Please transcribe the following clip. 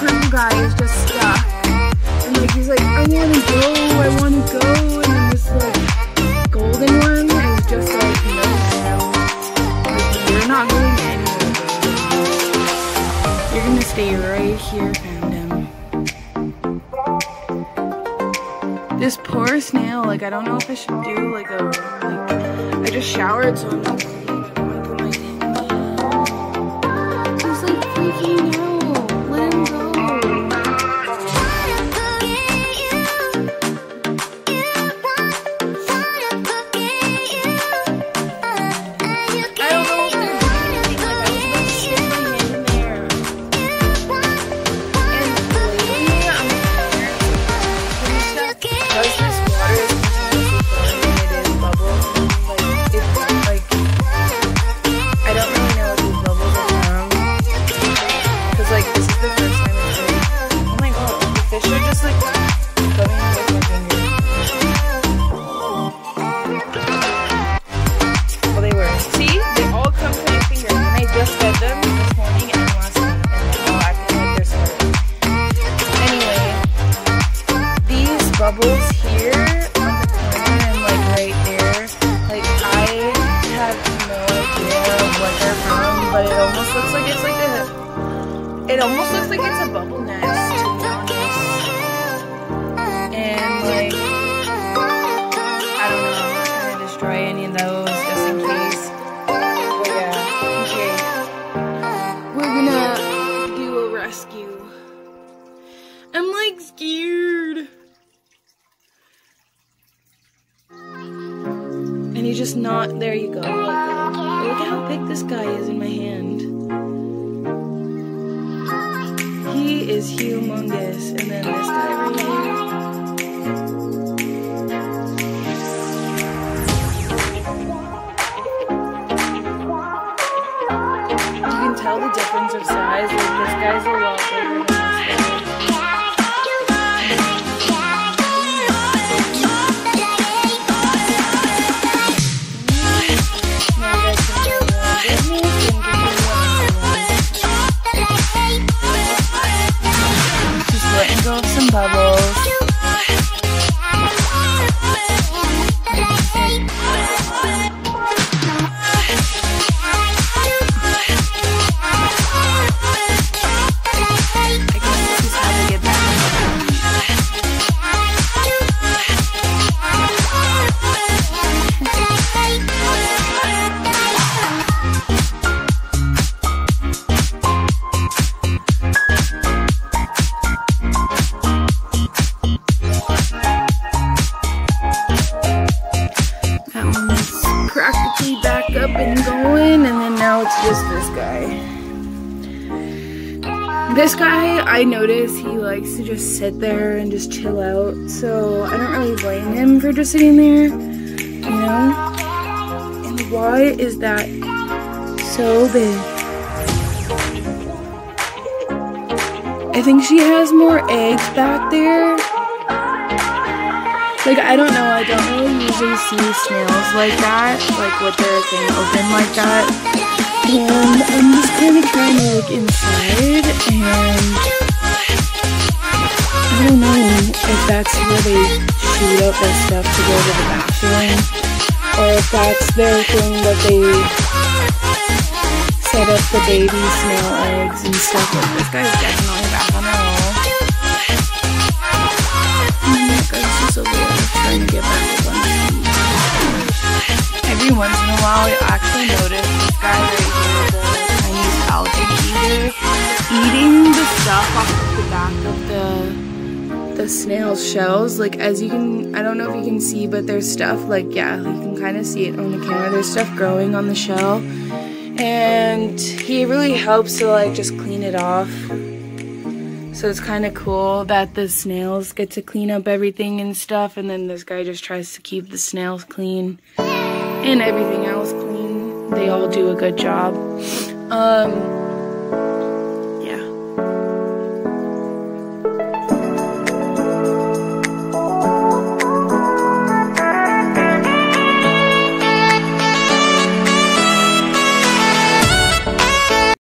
crew guy is just stuck. And like he's like, I wanna go, I wanna go, and then this like golden one is just like, no. Like, you're not going anywhere. You're gonna stay right here, fandom. This poor snail, like I don't know if I should do like a like I just showered so I'm not clean. Like, oh my god. Just like freaking out. Bubbles here on the and like right there, like I have no idea what they're from, but it almost looks like it's like a, it almost looks like it's a bubble nest. And like, I don't know, to destroy any of those just in case. But yeah. We're gonna do a rescue. I'm like scared. Just not. There you go. Look at how big this guy is in my hand. He is humongous. And then this guy right here. You can tell the difference of size. Like this guy's a lot bigger just this guy. This guy, I notice he likes to just sit there and just chill out, so I don't really blame him for just sitting there, you know? And why is that so big? I think she has more eggs back there. Like, I don't know, I don't really usually see snails like that, like with their thing open like that. Um, and I'm just kind of trying to look inside, and I don't know if that's where they shoot out their stuff to go to the bathroom, or if that's their thing that they set up the baby snail eggs and stuff. Like, this guy's definitely back on the eating the stuff off of the back of the the snail's shells. Like as you can, I don't know if you can see, but there's stuff like yeah, you can kind of see it on the camera. There's stuff growing on the shell, and he really helps to like just clean it off. So it's kind of cool that the snails get to clean up everything and stuff, and then this guy just tries to keep the snails clean and everything else clean. They all do a good job. Um,